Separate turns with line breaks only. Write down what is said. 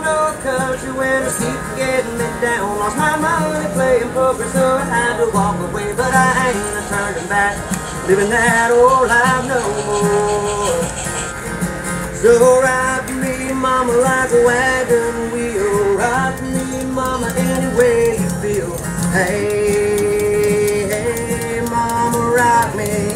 no country when I keep getting it down. Lost my money playing poker, so I had to walk away, but I ain't a turning back. Living that old life no more. So rock me, mama, like a wagon wheel. Rock me, mama, any way you feel. Hey, hey, mama, rock me.